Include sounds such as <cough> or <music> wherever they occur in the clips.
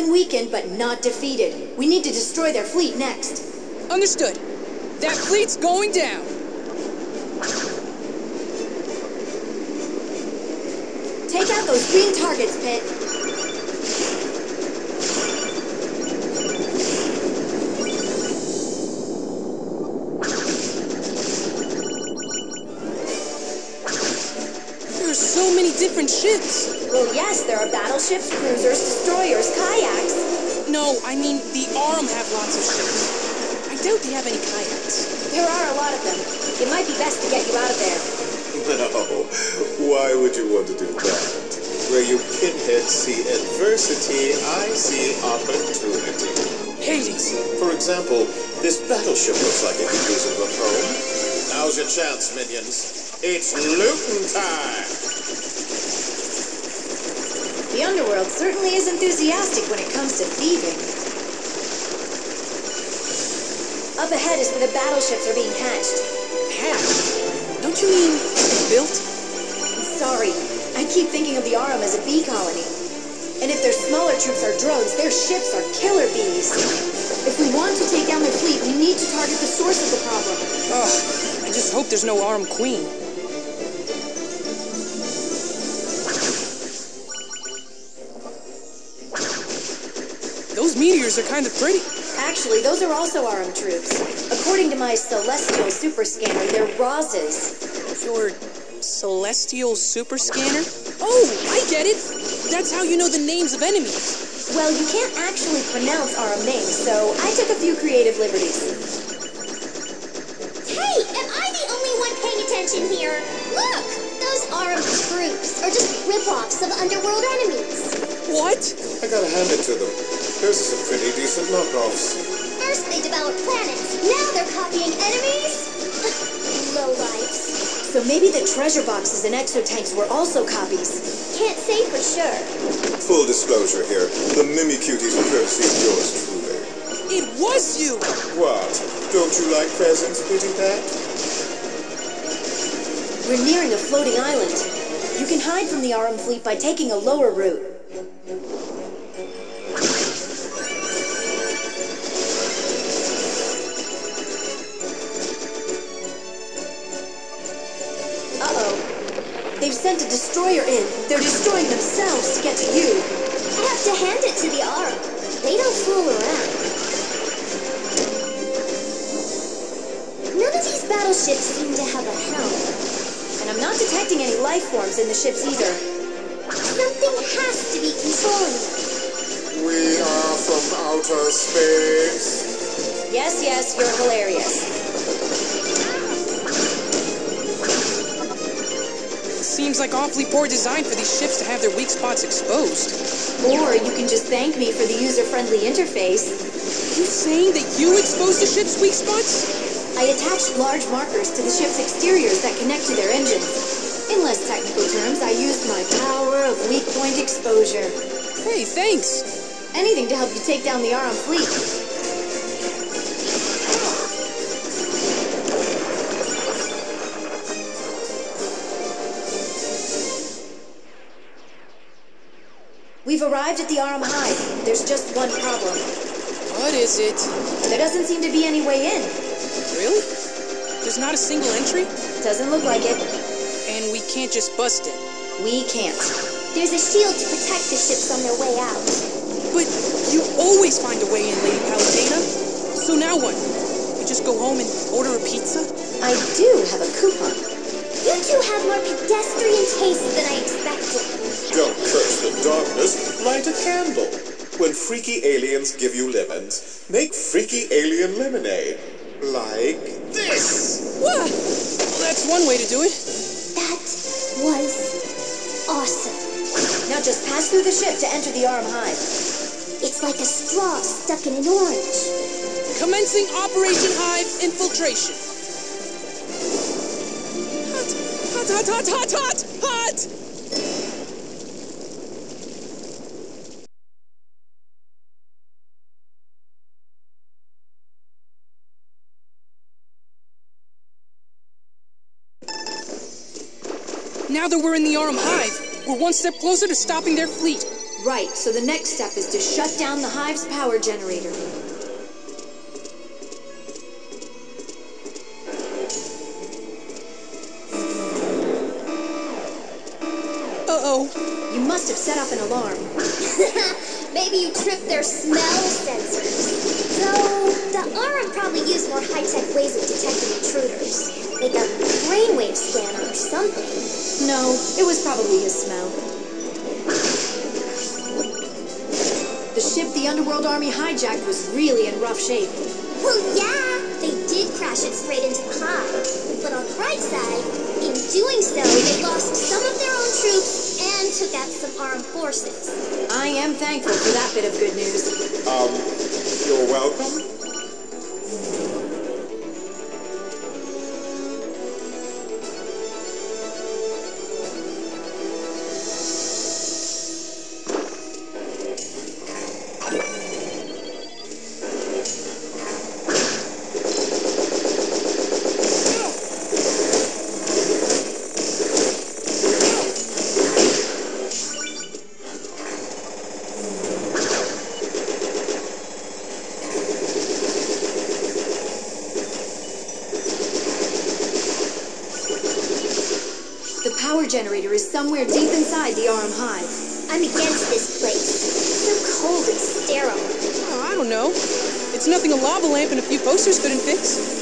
been weakened, but not defeated. We need to destroy their fleet next. Understood. That fleet's going down. Take out those green targets, Pit. There's so many different ships. Well, yes, there are battleships, cruisers, destroyers, kayaks. No, I mean, the Aurum have lots of ships. I doubt they have any kayaks. There are a lot of them. It might be best to get you out of there. <laughs> No, why would you want to do that? Where you pinheads see adversity, I see opportunity. Hades! For example, this battleship looks like it could use a good home. Now's your chance, minions. It's looting time! The underworld certainly is enthusiastic when it comes to thieving. Up ahead is where the battleships are being hatched. Hatched? Don't you mean built? I'm sorry. I keep thinking of the Aurum as a bee colony. And if their smaller troops are drones, their ships are killer bees. If we want to take down their fleet, we need to target the source of the problem. Ugh, I just hope there's no Aurum Queen. Meteors are kind of pretty. Actually, those are also Aurum troops. According to my celestial super scanner, they're Rozes. Your celestial super scanner? Oh, I get it! That's how you know the names of enemies. Well, you can't actually pronounce Aurum names, so I took a few creative liberties. Hey, am I the only one paying attention here? Look! Those Aurum troops are just rip-offs of underworld enemies. What? I gotta hand it to them. Those are some pretty decent knockoffs. First they developed planets, now they're copying enemies? <laughs> Lowlifes. So maybe the treasure boxes and exotanks were also copies. Can't say for sure. Full disclosure here, the Mimicuties were courtesy of yours truly. It was you! What? Don't you like presents, Kitty Pat? We're nearing a floating island. You can hide from the Aurum fleet by taking a lower route. They've sent a destroyer in. They're destroying themselves to get to you. I have to hand it to the Aurum. They don't fool around. None of these battleships seem to have a helm. And I'm not detecting any life forms in the ships either. Something has to be controlling them. We are from outer space. Yes, yes, you're hilarious. Seems like awfully poor design for these ships to have their weak spots exposed. Or you can just thank me for the user-friendly interface. You saying that you exposed the ship's weak spots? I attached large markers to the ship's exteriors that connect to their engines. In less technical terms, I used my power of weak point exposure. Hey, thanks. Anything to help you take down the Aurum fleet. Arrived at the Aurum Hive. There's just one problem. What is it? There doesn't seem to be any way in. Really? There's not a single entry? Doesn't look like it. And we can't just bust it. We can't. There's a shield to protect the ships on their way out. But you always find a way in, Lady Palutena. So now what? You just go home and order a pizza? I do have a coupon. You two have more pedestrian taste than I expected. Don't curse the darkness, light a candle. When freaky aliens give you lemons, make freaky alien lemonade. Like this. What? Well, that's one way to do it. That was awesome. Now just pass through the ship to enter the Aurum Hive. It's like a straw stuck in an orange. Commencing Operation Hive Infiltration. Hot, hot, hot, hot, hot, hot! Now that we're in the Aurum Hive, We're one step closer to stopping their fleet. Right, so the next step is to shut down the Hive's power generator. Uh-oh. You must have set up an alarm. <laughs> Maybe you tripped their smell sensors. Though, the Aurum probably used more high-tech ways of detecting intruders. Like a brainwave scanner or something. No, it was probably his smell. The ship the Underworld Army hijacked was really in rough shape. Well, yeah, they did crash it straight into the hive. But on the bright side, in doing so, they lost some of their own troops and took out some armed forces. I am thankful for that bit of good news. Um, you're welcome. Generator is somewhere deep inside the Aurum Hive. I'm against this place. So cold and sterile. Oh, I don't know. It's nothing a lava lamp and a few posters couldn't fix.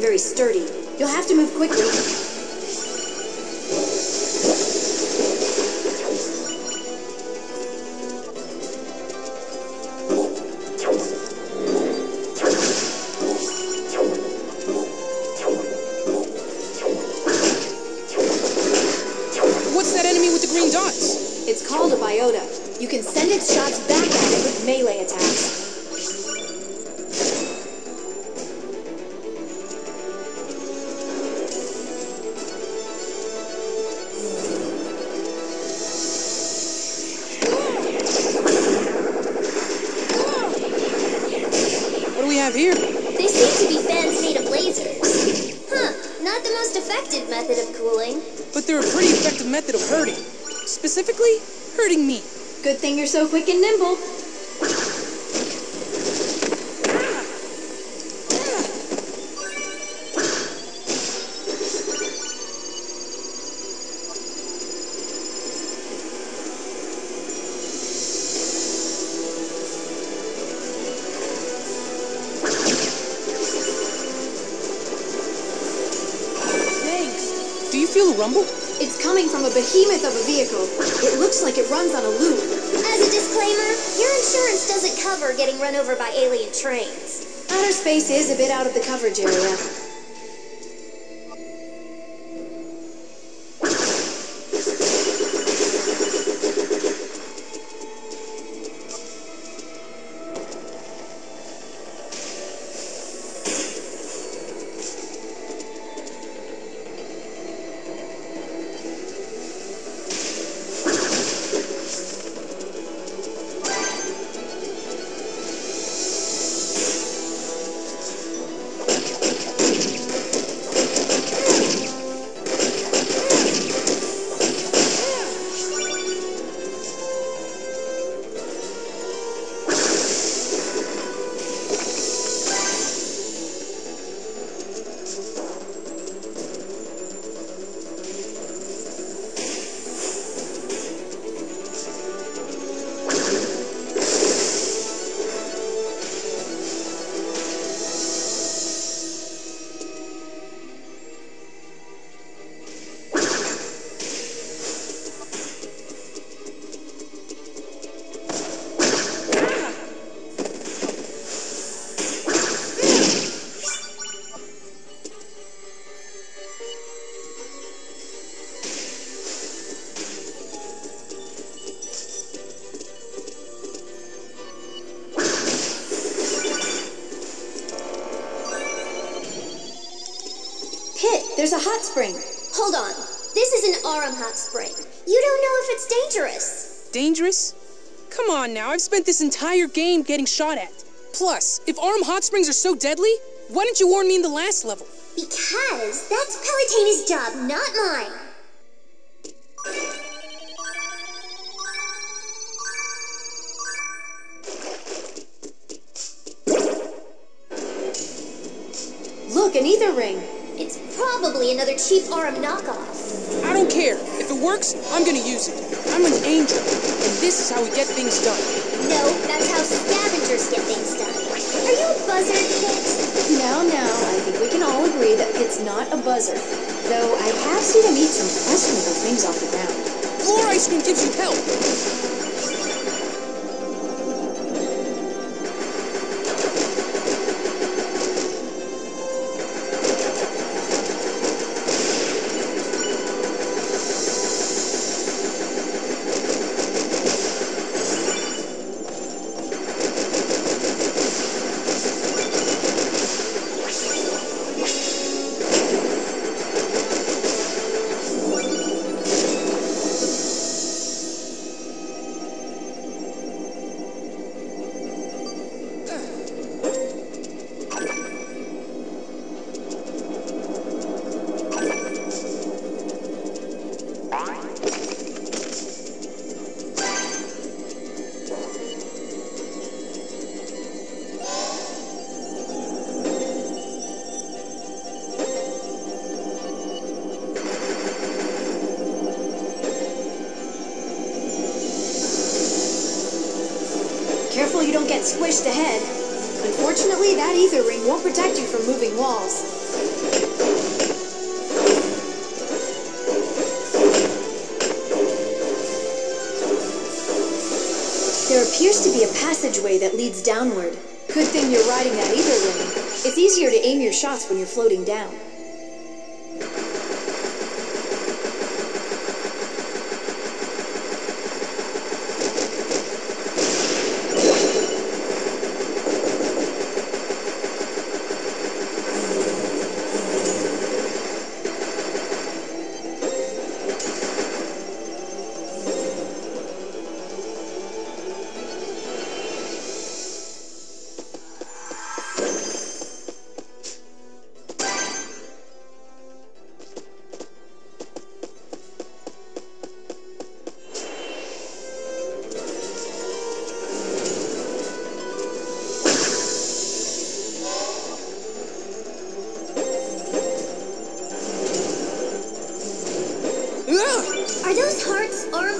Very sturdy. You'll have to move quickly. Hurting. Specifically, hurting me. Good thing you're so quick and nimble. Thanks. Do you feel a rumble? It's coming from a behemoth of a vehicle. It looks like it runs on a loop. As a disclaimer, your insurance doesn't cover getting run over by alien trains. Outer space is a bit out of the coverage area. Hot spring. Hold on. This is an Aurum hot spring. You don't know if it's dangerous. Dangerous? Come on now, I've spent this entire game getting shot at. Plus, if Aurum hot springs are so deadly, why didn't you warn me in the last level? Because that's Palutena's job, not mine. Look, an aether ring. It's probably another cheap Aurum knockoff. I don't care. If it works, I'm gonna use it. I'm an angel, and this is how we get things done. No, that's how scavengers get things done. Are you a buzzard, Pit? Now, now, I think we can all agree that Pit's not a buzzard. Though I have seen him eat some questionable things off the ground. Floor ice cream gives you help. Get squished ahead. Unfortunately, that aether ring won't protect you from moving walls. There appears to be a passageway that leads downward. Good thing you're riding that aether ring. It's easier to aim your shots when you're floating down.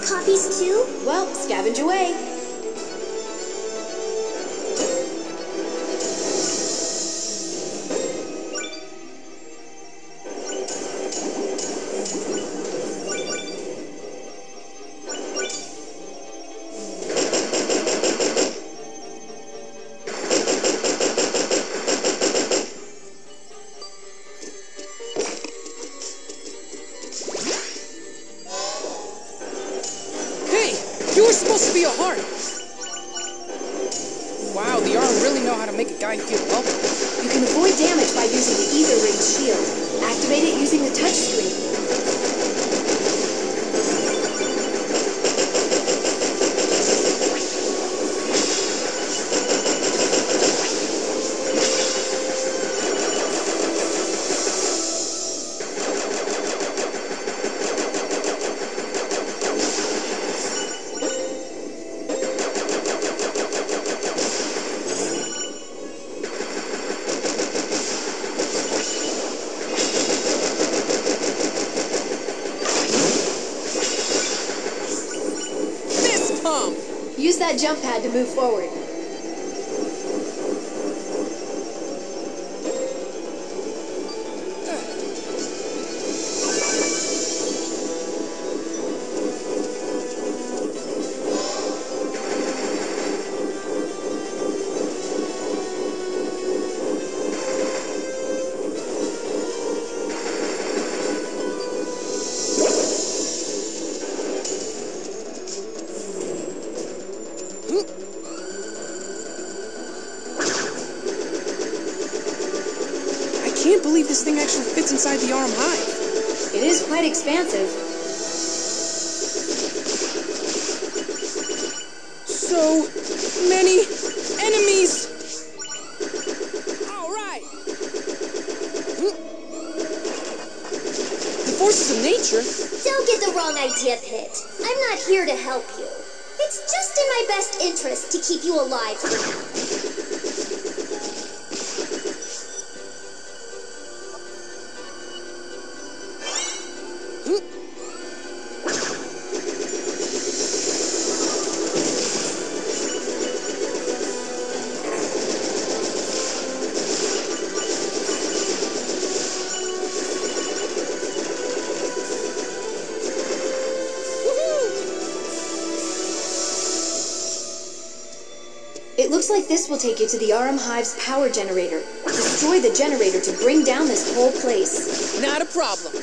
Copies too? Well, scavenge away. A heart. Wow, the Aurum really know how to make a guy feel welcome. You can avoid damage by using the aether Ring shield. Activate it using the touch Use that jump pad to move forward. Can't believe this thing actually fits inside the Aurum Hive. It is quite expansive. So many enemies. All right. Hmm. The forces of nature. Don't get the wrong idea, Pit. I'm not here to help you. It's just in my best interest to keep you alive looks like this will take you to the Aurum Hive's power generator. Destroy the generator to bring down this whole place. Not a problem.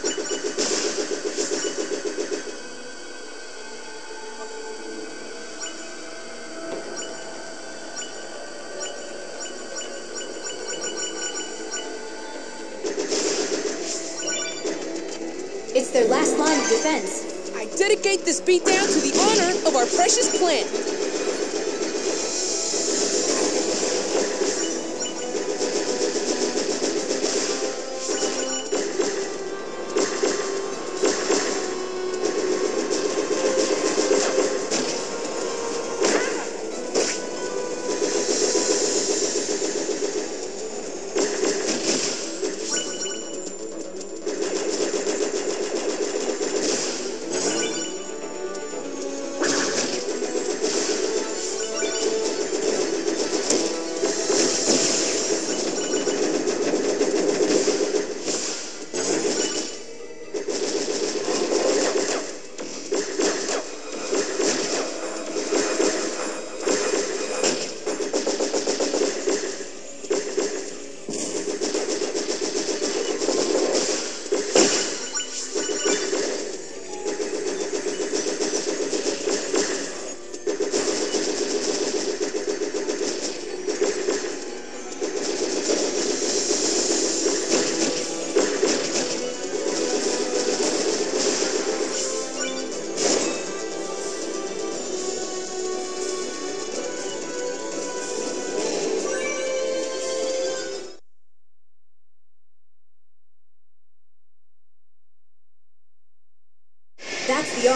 It's their last line of defense. I dedicate this beatdown to the honor of our precious planet.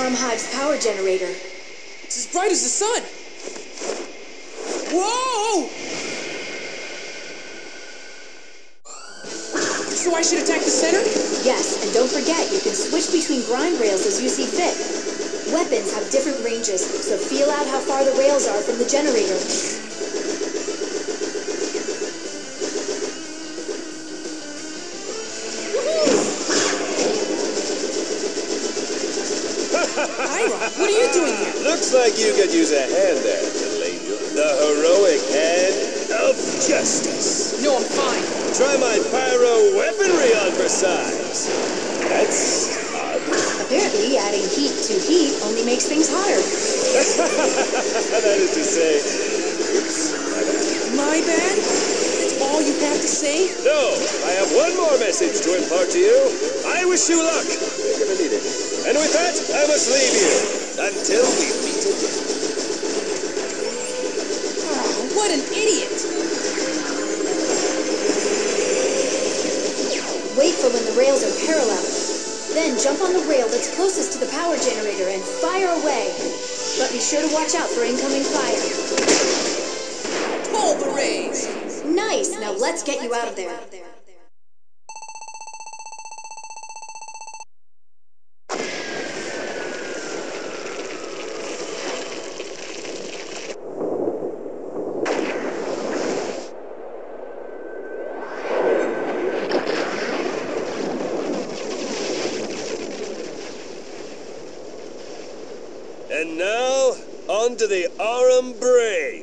Aurum Hive's power generator. It's as bright as the sun. Whoa! So I should attack the center? Yes, and don't forget, you can switch between grind rails as you see fit. Weapons have different ranges, so feel out how far the rails are from the generator. Like you could use a hand there, little angel. The heroic hand of justice. No, I'm fine. Try my pyro weaponry on for size. That's odd. Apparently, adding heat to heat only makes things hotter. <laughs> that is to say, oops, my bad. My bad? That's all you have to say? No, I have one more message to impart to you. I wish you luck. You're gonna need it. And with that, I must leave you until we meet again. Oh, what an idiot! Wait for when the rails are parallel. Then jump on the rail that's closest to the power generator and fire away. But be sure to watch out for incoming fire. Pull the rays! Nice, now let's get you out of there. And now, on to the Aurum Brain.